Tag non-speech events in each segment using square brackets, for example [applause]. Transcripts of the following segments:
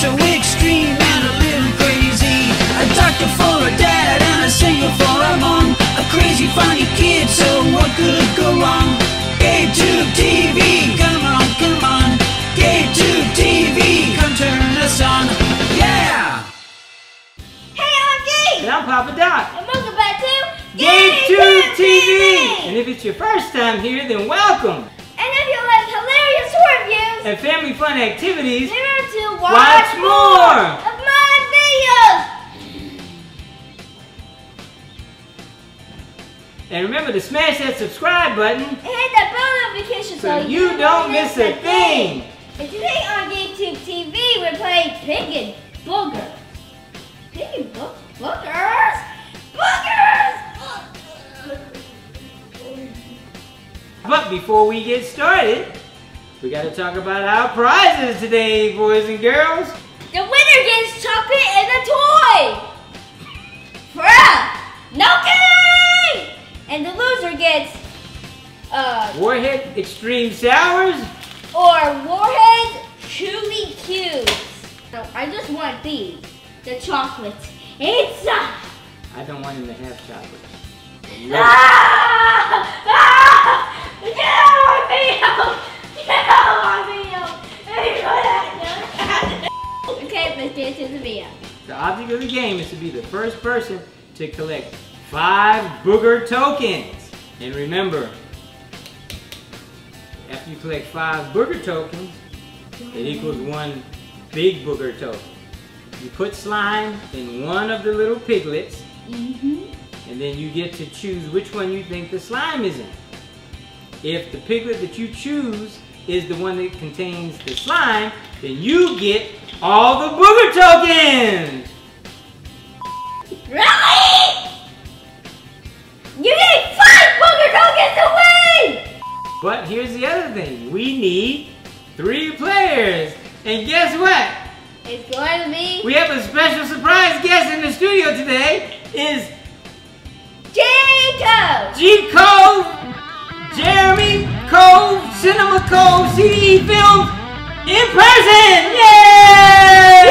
so extreme and a little crazy. A doctor for a dad and a singer for a mom. A crazy funny kid, so what could go wrong? GabeTube TV, come on, come on. GabeTube TV, come turn us on. Yeah! Hey, I'm Gabe! And I'm Papa Doc. And welcome back to GabeTube TV! And if it's your first time here, then welcome! And if you like hilarious horror views, And family fun activities, remember to watch, Watch more. of my videos! and remember to smash that subscribe button And hit that bell notification so you don't miss a thing! And today on GabeTube TV, we're playing Piggin Booger. Piggin Bo- Boogers? Boogers! But before we get started, we gotta talk about our prizes today, boys and girls. The winner gets chocolate and a toy! Bruh! No kidding! And the loser gets, uh, Warhead Extreme Sours, or Warhead Chewy Cubes. So I just want these. The chocolates inside. I don't want him to have chocolate. Ah! Ah! Get out of my! Get out of my video! Okay, let's get into the video. The object of the game is to be the first person to collect five booger tokens. And remember, after you collect five booger tokens, it equals one big booger token. You put slime in one of the little piglets, Mm-hmm. and then you get to choose which one you think the slime is in. If the piglet that you choose is the one that contains the slime, then you get all the booger tokens! Really? You need five booger tokens to win! But here's the other thing. We need three players. And guess what? It's going to be We have a special surprise guest in the studio today. Is Jacob! Cove, Jeremy Cove, Cinema Cove, CD Film in person. Yay!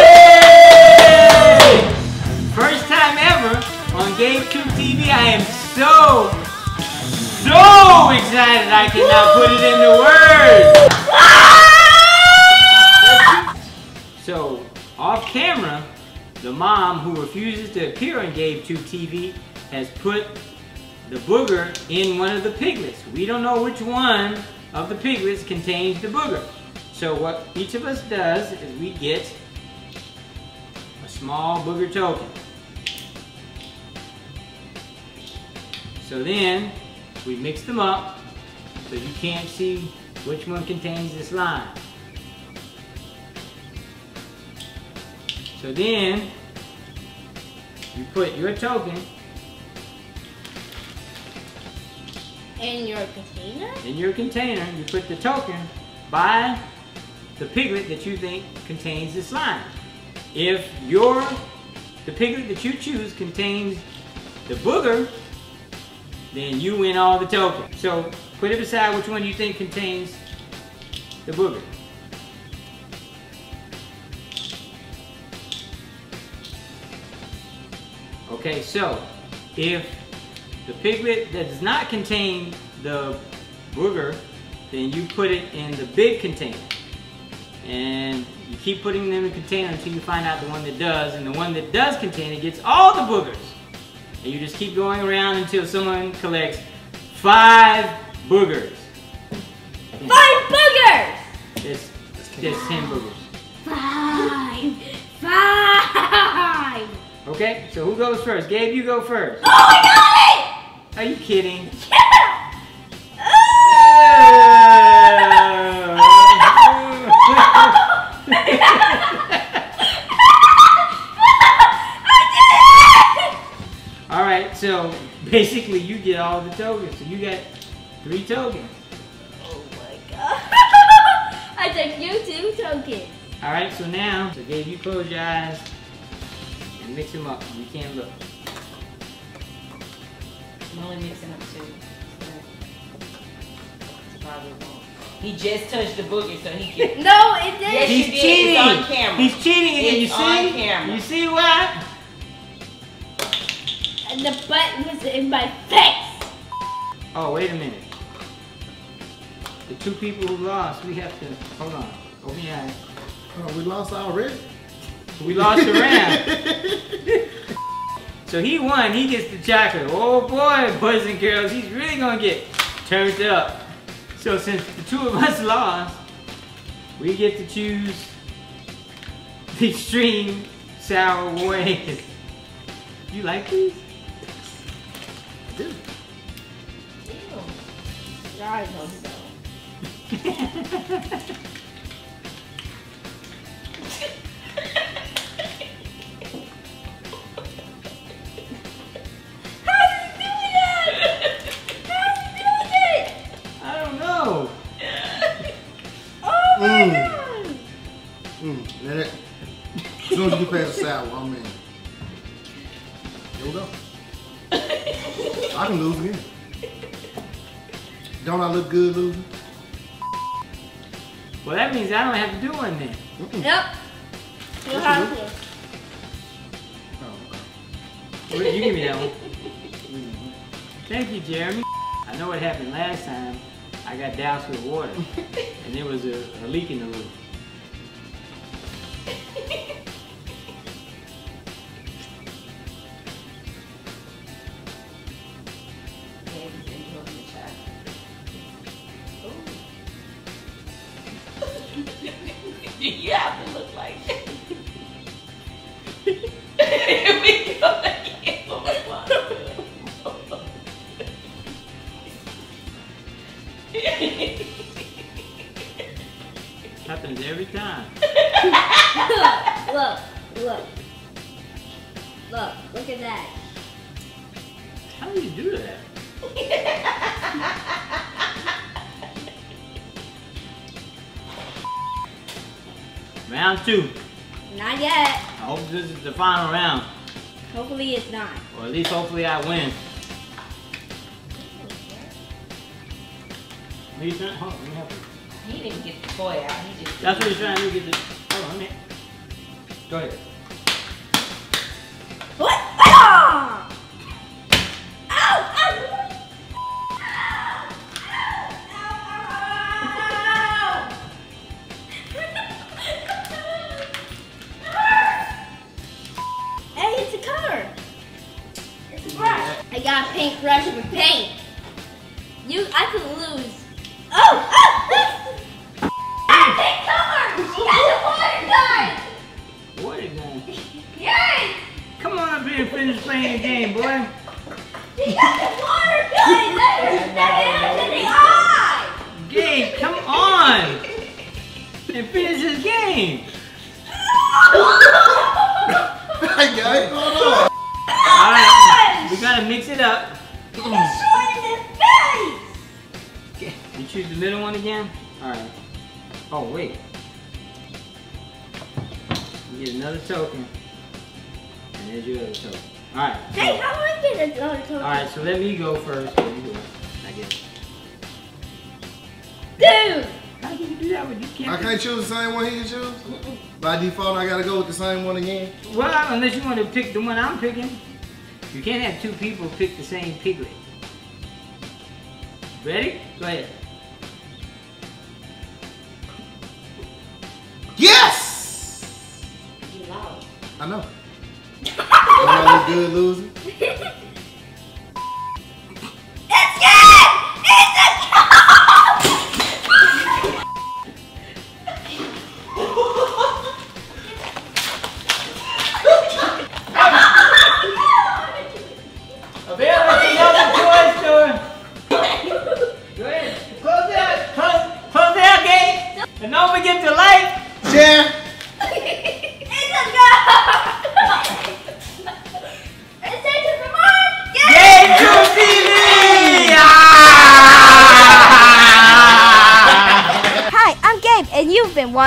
First time ever on GabeTube TV. I am so, so excited I cannot put it into words. [laughs] So, off camera, the mom who refuses to appear on GabeTube TV has put the booger in one of the piglets. We don't know which one of the piglets contains the booger. So what each of us does is we get a small booger token. So then we mix them up so you can't see which one contains the slime. So then you put your token In your container? in your container. You put the token by the piglet that you think contains the slime. If your the piglet that you choose contains the booger, then you win all the tokens. So put it beside which one you think contains the booger. Okay, so if the piglet that does not contain the booger, then you put it in the big container. And you keep putting them in the container until you find out the one that does, and the one that does contain it gets all the boogers. And you just keep going around until someone collects five boogers. Five boogers! There's, there's ten boogers. Five! Five! Okay, so who goes first? Gabe, you go first. Oh, I Are you kidding? got [laughs] it! All right, so basically you get all the tokens. So you got three tokens. Oh my god. [laughs] I took you two tokens. All right, so now, so Gabe, you close your eyes and mix them up. You can't look. I'm only mixing up two. So it's probably won't. He just touched the booger so he can. [laughs] No, it didn't. Yes, He's did. cheating. It's on camera. He's cheating again. You see? on camera. You see what? And the button was in my face. Oh, wait a minute. The two people who lost, we have to hold on. Open your eyes. Oh, we lost our already? We lost a round. [laughs] So he won. He gets the chocolate. Oh boy, boys and girls, he's really gonna get turned up. So since the two of us [laughs] lost, we get to choose the extreme sour ways. You like these? Dude, I don't know. How's [laughs] as you get past the sour, I'm. Here we go. [laughs] I can lose again. Don't I look good losing? Well, that means I don't have to do one then. Mm-mm. Yep. You Yes, have you to. Oh, Well, You give me that one. Mm-hmm. Thank you, Jeremy. I know what happened last time. I got doused with water, [laughs] and there was a, a leak in the roof. [laughs] Happens every time. look, [laughs] look. Look, look look at that. How do you do that? [laughs] round two. Not yet. I hope this is the final round, Hopefully it's not. or at least hopefully I win. What are you trying? Hold on, let me help you. He didn't get the toy out. He just. That's what he's trying to do. Get the. Hold on, me. Go ahead. What? Ah! Ow! Ow! Hey, it's a color. It's a brush. I got a paint brush with paint. You, I could lose. Oh! Oh! Paint color! She got the water gun! What is that? Yes! Come on up finish playing the game, boy. She got the water gun! Let her stay into the eye! Gabe, come on! And finish this game. [laughs] Hey guys, hold on. Alright, we gotta mix it up. Choose the middle one again? Alright. Oh, wait. You get another token. And there's your other token. Alright. Hey, how do I get another token? Alright, so let me go first. Let me go. I guess. Dude! How do you do that when you can't? I can't choose the same one he can choose? By default, I gotta go with the same one again? Well, unless you want to pick the one I'm picking. You can't have two people pick the same piglet. Ready? Go ahead. Yes! You. I know. [laughs] I look good losing? [laughs]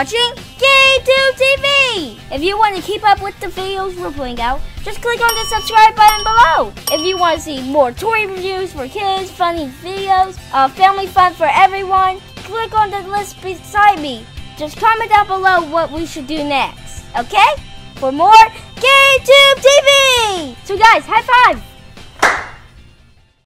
watching GabeTube TV! If you want to keep up with the videos we're putting out, just click on the subscribe button below. If you want to see more toy reviews for kids, funny videos, uh, family fun for everyone, click on the list beside me. Just comment down below what we should do next. Okay? For more GabeTube TV! So guys, high five!